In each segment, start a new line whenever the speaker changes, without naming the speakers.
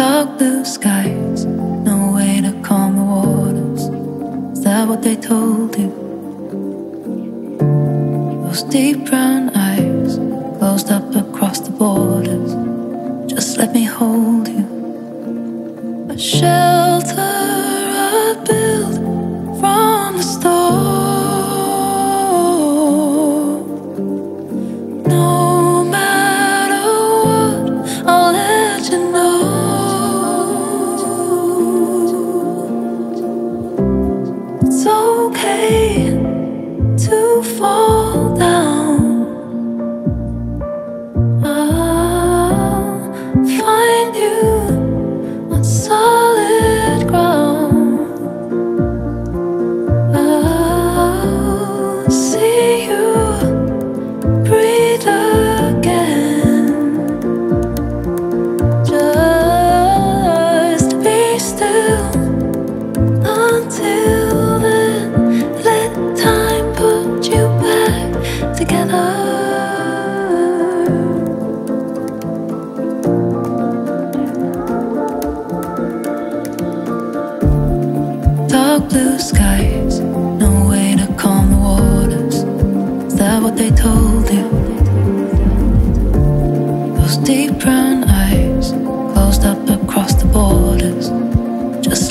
blue skies, no way to calm the waters. Is that what they told you? Those deep brown eyes, closed up across the borders. Just let me hold you. A shelter okay to fall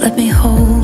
let me hold you.